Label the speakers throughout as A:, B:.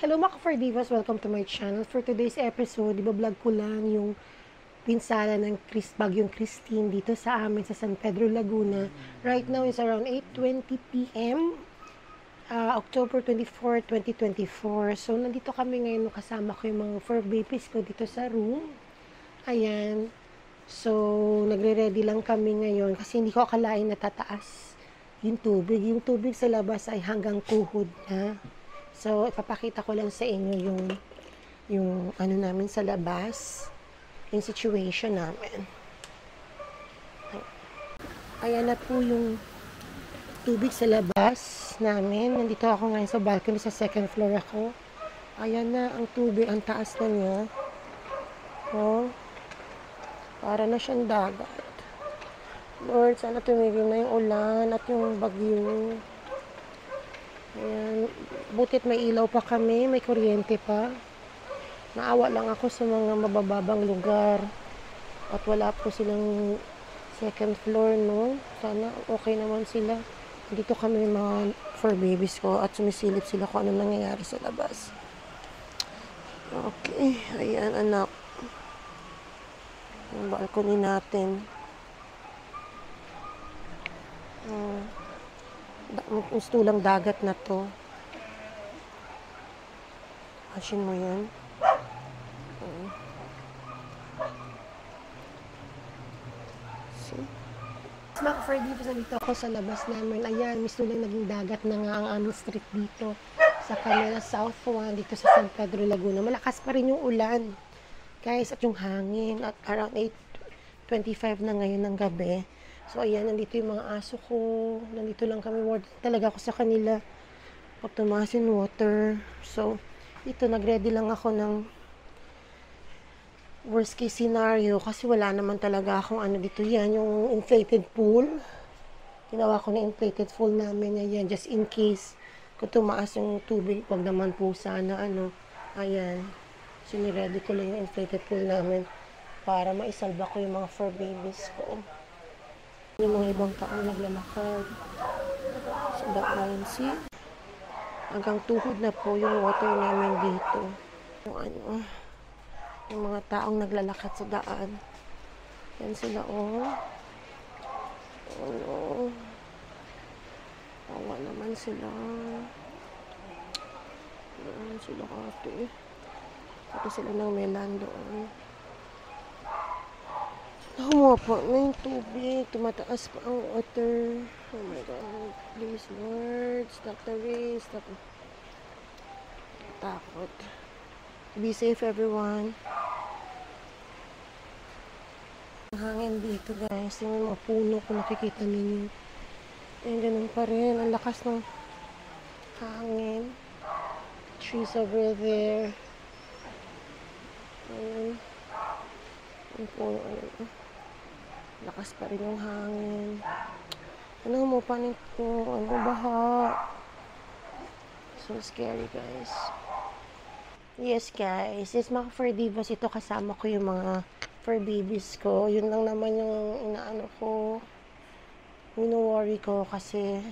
A: Hello mga ka Divas, welcome to my channel. For today's episode, ibablog ko lang yung pinsala ng Chris, bagyong Christine dito sa amin sa San Pedro, Laguna. Right now it's around 8.20 p.m. Uh, October 24, 2024. So, nandito kami ngayon kasama ko yung mga fur babies ko dito sa room. Ayan. So, nagre-ready lang kami ngayon kasi hindi ko akalain na tataas yung tubig. Yung tubig sa labas ay hanggang tuhod na. So, ipapakita ko lang sa inyo yung yung ano namin sa labas, yung situation namin. Ayan na po yung tubig sa labas namin. Nandito ako ngayon sa balcony sa second floor ako. Ayan na ang tubig, ang taas na niya. Oh. Para na siyang dagat. Lord, sana tumigil na yung ulan at yung bagyo. Ayan. Butit may ilaw pa kami, may kuryente pa. Naawa lang ako sa mga mabababang lugar. At wala po silang second floor, no? Sana okay naman sila. Dito kami mga for babies ko at sumisilip sila kung ano nangyayari sa labas. Okay. Ayan, anak. Yung balcony natin. Hmm gusto lang dagat na to. Asin mo yan. See? Mga Ferdy, pa dito ako sa labas namin. Ayan, misto lang naging dagat na nga ang aming street dito. Sa Canela South 1, dito sa San Pedro, Laguna. Malakas pa rin yung ulan. Guys, at yung hangin. At around 8.25 na ngayon ng gabi. So, ayan, nandito yung mga aso ko. Nandito lang kami. Word talaga ako sa kanila. Pag tumaas yung water. So, dito, nagready lang ako ng worst case scenario. Kasi wala naman talaga akong ano dito yan. Yung inflated pool. Ginawa ko na inflated pool namin. Ayan, just in case kung tumaas yung tubig. Wag naman po sana, ano. Ayan. Siniready ko lang yung inflated pool namin para maisalba ko yung mga fur babies ko. Yung mga ibang taong naglalakad sa daan. See? Hanggang tuhod na po yung water namin dito. Yung ano, yung mga taong naglalakad sa daan. Yan sila, oh. Oh, no. Awa naman sila. Doon sila ate. Ito sila ng melan doon. Humapa na yung tubig. Tumataas pa ang water. Oh my God. Please, Lord. Stop the race. Stop. Takot. Be safe, everyone. Ang hangin dito, guys. Yung mga puno kung nakikita ninyo. Eh, ganun pa rin. Ang lakas ng hangin. Trees over there. Ayun. Yung puno. Ayun. Lakas pa rin yung hangin. Ano mo panik ko ano baha so scary guys. Yes guys. It's mga fur divas ito kasama ko yung mga fur babies ko. Yun lang naman yung inaano ko. Wino-worry ko kasi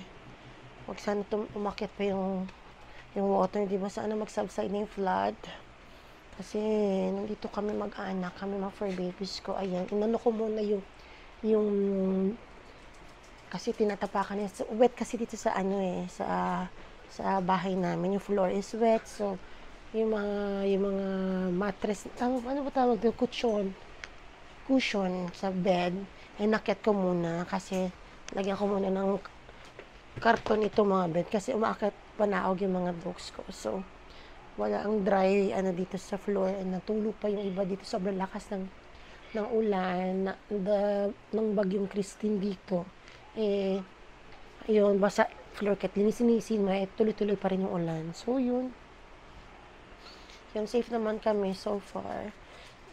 A: wag sana umakit pa yung yung water, di ba? Sana mag-subside na yung flood. Kasi, nandito kami mag-anak, kami mga fur babies ko. Ayan, inano ko muna yung yung kasi tinatapakan niya. So, wet kasi dito sa ano eh, sa sa bahay namin. Yung floor is wet. So, yung mga yung mga mattress, ano, ano ba tawag doon? Cushion. Cushion sa bed. Eh, nakyat ko muna kasi lagyan ko muna ng karton ito mga bed kasi umaakit panaog yung mga books ko. So, wala ang dry ano dito sa floor and natulog pa yung iba dito. Sobrang lakas ng ng ulan na, the, ng bagyong Christine dito. Eh ayun basa floor cat linisin mo eh tuloy-tuloy pa rin yung ulan. So yun. Yun safe naman kami so far.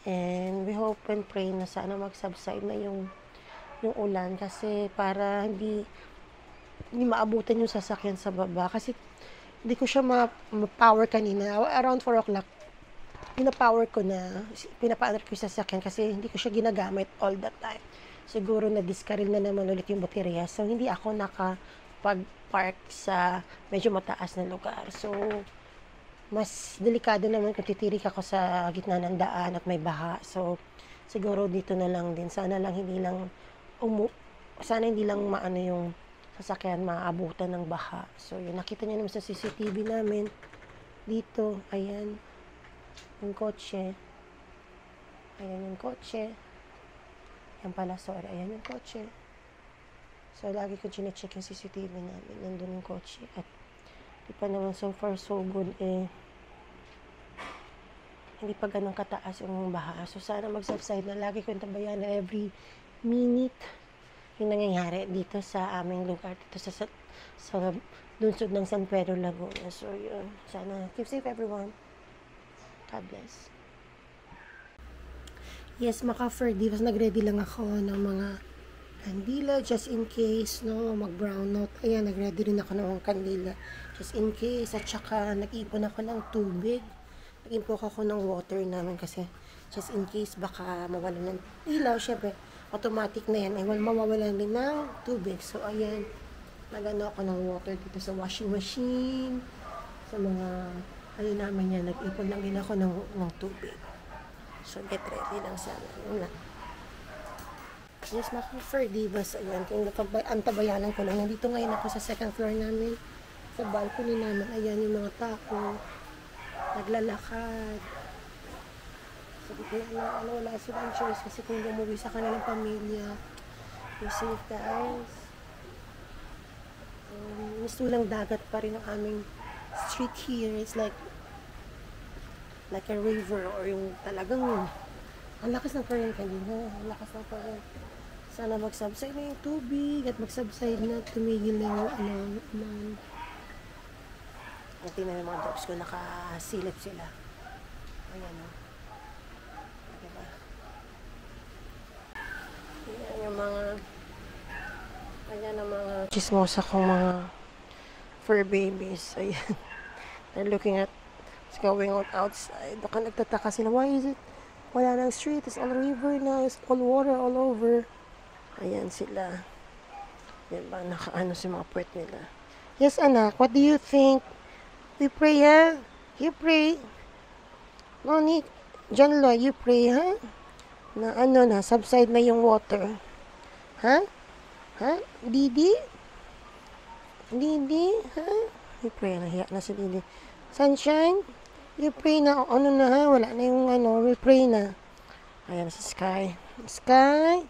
A: And we hope and pray na sana mag-subside na yung yung ulan kasi para hindi hindi maabutan yung sasakyan sa baba. Kasi hindi ko siya ma-power kanina around 4 o'clock pinapower ko na, pinapaandar ko sa sasakyan kasi hindi ko siya ginagamit all the time. Siguro na-discarrel na naman ulit yung baterya. So, hindi ako nakapag-park sa medyo mataas na lugar. So, mas delikado naman kung titirik ako sa gitna ng daan at may baha. So, siguro dito na lang din. Sana lang hindi lang umu sana hindi lang maano yung sasakyan maabutan ng baha. So, yun. Nakita niyo naman sa CCTV namin. Dito, ayan. Yung kotse. Ayan yung kotse. Yan pala, sorry. Ayan yung kotse. So, lagi ko chinecheck yung CCTV namin. Nandun yung kotse. At di pa naman so far so good eh hindi pa ganun kataas yung baha. So, sana mag-subside na lagi ko yung tabayan na every minute yung nangyayari dito sa aming lugar, dito sa, sa, sa lunsod ng San Pedro Laguna. So, yun. Sana keep safe everyone. God bless. Yes, maka Ferdy, nag-ready lang ako ng mga kandila just in case, no, mag-brown out. Ayan, nag-ready rin ako ng kandila just in case. At saka, nag-ipon ako ng tubig. Nag-impok ako ng water namin kasi just in case baka mawalan ng ilaw. Syempre, automatic na yan. Ay, wal mawawalan din ng tubig. So, ayan, nagano ako ng water dito sa washing machine. Sa mga, ano namin yan, nag-ipon lang din ako ng, ng tubig. So, get ready lang sana. Yun lang. Yes, mga Ferdivas, ayan, kung natabay, antabayanan ko lang. Nandito ngayon ako sa second floor namin. Sa balcony namin, ayan yung mga tao. Naglalakad. Sabi ko, ano, ano, wala silang choice kasi kung umuwi sa kanilang pamilya, you safe guys. Um, gusto lang dagat pa rin ang aming street here. It's like like a river or yung talagang ang lakas ng current kanina. Ang lakas ng current. Sana mag-subside na yung tubig at mag-subside na tumigil na yung ano, um, ang tingnan yung mga dogs ko, nakasilip sila. Ayan o. Diba? Ayan yung mga ayan ang mga chismosa kong mga fur babies. Ayan. They're looking at what's going on outside. Baka nagtataka sila, why is it? Wala nang street, it's all river na, it's all water all over. Ayan sila. Yan ba, nakaano si mga puwet nila. Yes, anak, what do you think? We pray, ha? You pray. Moni, John Lloyd, you pray, ha? Na ano na, subside na yung water. Ha? Ha? Didi? Didi? Ha? You pray, nahiya na si Didi. Sunshine? You pray na, ano na ha? Wala na yung ano, we pray na. Ayan si Sky. Sky?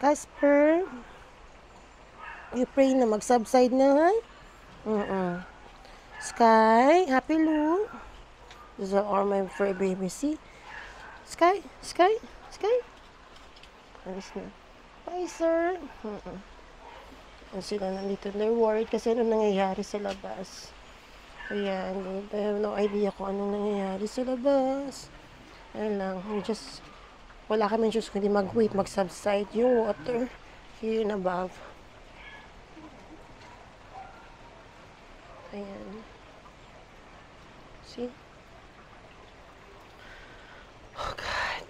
A: Casper? You pray na, mag-subside na ha? Uh-uh. Sky, Happy Lou. These are all my fur babies. See? Sky, Sky, Sky. Alis na. Bye, sir. Ang sila nandito. They're worried kasi ano nangyayari sa labas. Ayan. They have no idea kung anong nangyayari sa labas. Ayan lang. We just, wala kami just kundi mag-wait, mag-subside yung water here and above. Ayan. See? Oh, God.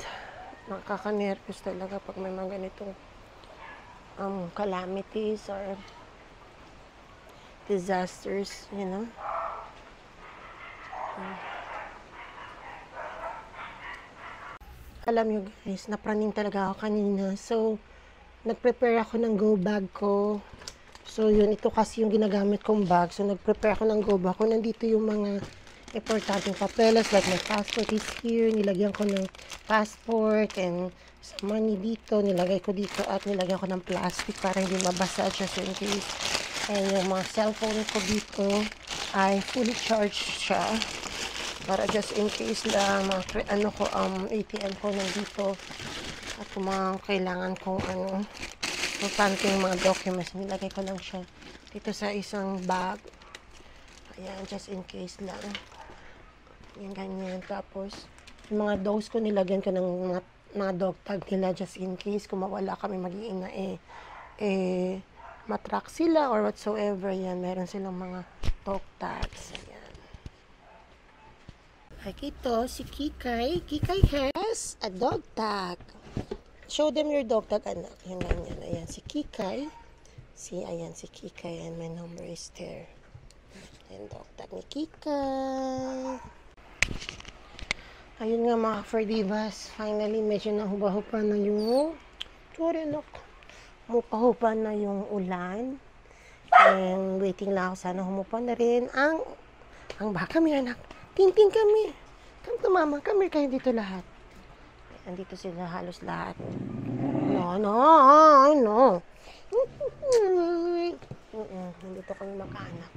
A: Nakaka-nervous talaga pag may mga ganitong um, calamities or disasters, you know? Alam nyo guys, napraning talaga ako kanina. So, nag-prepare ako ng go bag ko. So, yun, ito kasi yung ginagamit kong bag. So, nag-prepare ako ng go bag ko. Nandito yung mga importanteng papeles like my passport is here. Nilagyan ko ng passport and some money dito. Nilagay ko dito at nilagyan ko ng plastic para hindi mabasa just in case. And yung mga cellphone ko dito. Ay fully charged siya. Para just in case lang mga ano ko um ATM ko nandito at kung mga kailangan kong ano importante yung mga documents nilagay ko lang siya dito sa isang bag. Ayan just in case lang. Yan ganyan. Tapos yung mga dogs ko nilagyan ko ng mga, mga dog tag nila just in case kung mawala kami mag-iina eh eh matrack sila or whatsoever yan meron silang mga dog tags ayan like ito, si Kikay. Kikay has a dog tag. Show them your dog tag, anak. Yung ganyan. Ayan, si Kikay. Si, ayan, si Kikay. And my number is there. And dog tag ni Kikay. Ayun nga mga for divas, finally medyo nahuba-hupa na yung sorry look. Hupa-hupa na yung ulan. And waiting lang ako sana humupa na rin ang ang baka kami anak. Tintin kami. Come to mama, come here kayo dito lahat. Andito sila halos lahat. No, no, no. Nandito kami makahanap.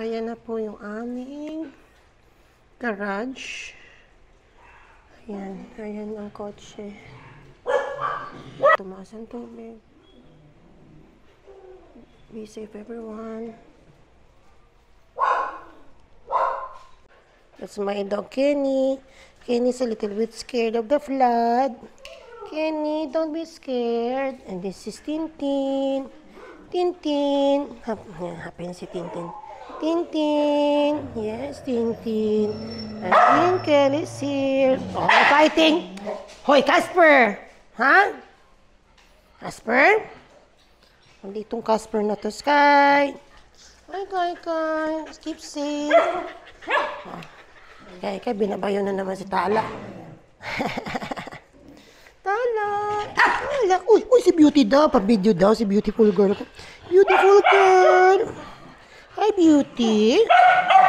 A: Ayan na po yung aming garage. Ayan, ayan ang kotse. Tumaas ang tubig. Be safe everyone. That's my dog Kenny. Kenny's a little bit scared of the flood. Kenny, don't be scared. And this is Tintin. Tintin. Hap yan, happy na si Tintin. Tintin. Yes, Tintin. And Twinkle is here. Oh, fighting. Hoy, Casper. Ha? Casper? Nanditong Casper na to, Sky. Hi, Kai, Kai. Keep safe. Oh. Kaya kaya binabayo na naman si Tala. Tala! Ah! Uy, uy, si Beauty daw. Pa-video daw si Beautiful Girl. Beautiful Girl! Hi, Beauty!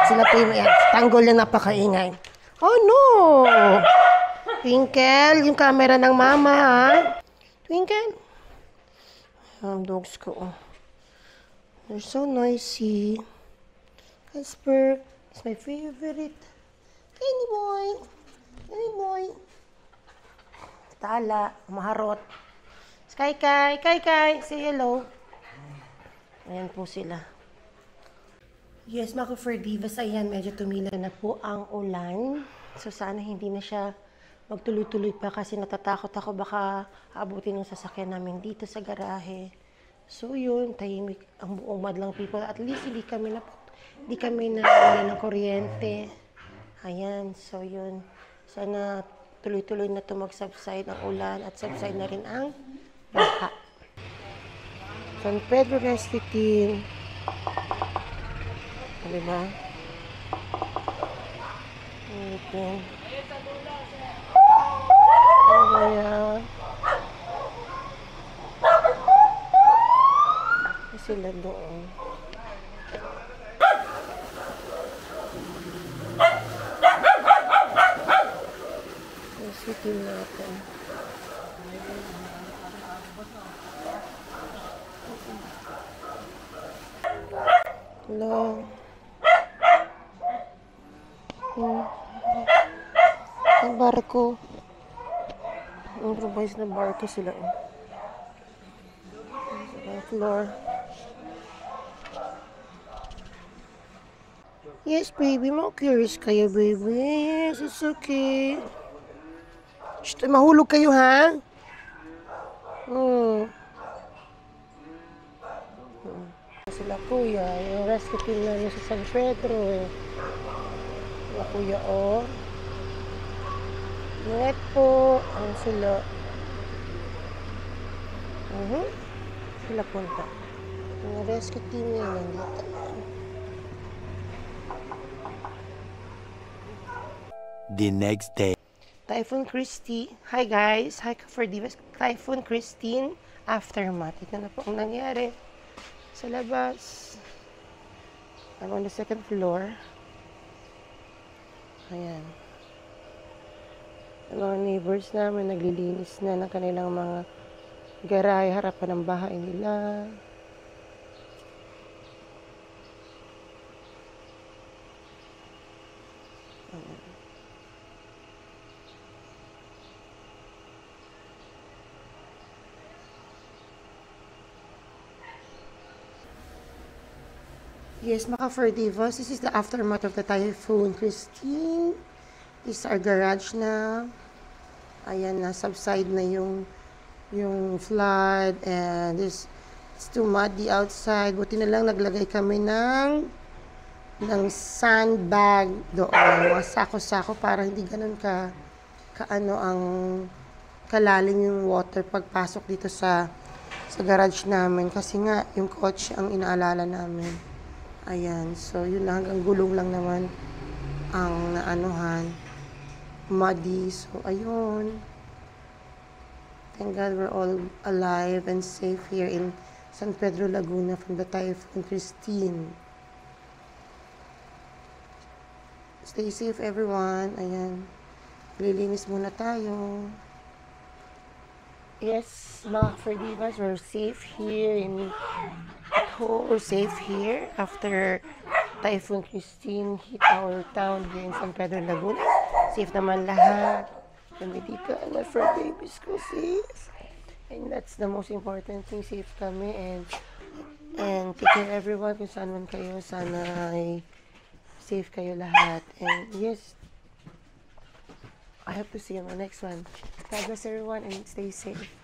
A: Sila po yung tanggol na napakaingay. Oh, no! Twinkle, yung camera ng mama, ha? Twinkle? Ang dogs ko, oh. They're so noisy. Casper is my favorite. Kenny boy. Kenny boy. Tala, maharot. Sky Kai, Kai Kai, say hello. Ayan po sila. Yes, mga for divas, ayan, medyo tumila na po ang ulan. So sana hindi na siya magtuloy-tuloy pa kasi natatakot ako baka abutin ng sasakyan namin dito sa garahe. So yun, tahimik ang buong madlang people. At least hindi kami na hindi kami na ng kuryente. Ayan, so yun. Sana tuloy-tuloy na ito mag-subside ang ulan at subside na rin ang baha. San Pedro Rescue Team. Diba? Ito. Ano kaya? Sila doon. Rescue team natin. Hello. Hmm. Ang barko. Improvise na barko sila. Sa floor. Yes, baby. Mo curious kayo, baby. Yes, it's okay. Shh, mahulog kayo, ha? Hmm. Hmm. Sila kuya, yung rescue team namin sa San Pedro, eh. Sila kuya, oh. Ingat po. Ano sila? Mhm. Sila punta. Yung rescue team nila nandito.
B: the next day.
A: Typhoon Christy. Hi guys. Hi for Divas. Typhoon Christine. Aftermath. Ito na po ang nangyari sa labas. I'm on the second floor. Ayan. Ang mga neighbors namin naglilinis na ng kanilang mga garay harapan ng bahay nila. Yes, mga fur divas, this is the aftermath of the typhoon Christine. Is our garage na. Ayan na, subside na yung yung flood and this it's too muddy outside. Buti na lang naglagay kami ng ng sandbag doon, mga sako-sako para hindi ganun ka kaano ang kalalim yung water pagpasok dito sa sa garage namin kasi nga yung kotse ang inaalala namin. Ayan, so yun lang, hanggang gulong lang naman ang naanuhan. Muddy, so ayun. Thank God we're all alive and safe here in San Pedro Laguna from the Typhoon Christine. Stay safe everyone. Ayan. Lilinis muna tayo. Yes, mga Ferdivas, we're safe here in home. We're safe here after Typhoon Christine hit our town here in San Pedro Laguna. Safe naman lahat. Dito, and my fur babies ko safe. And that's the most important thing, safe kami. And and take care everyone kung saan man kayo. Sana ay safe kayo lahat. And yes, I hope to see you on the next one. God bless everyone and stay safe.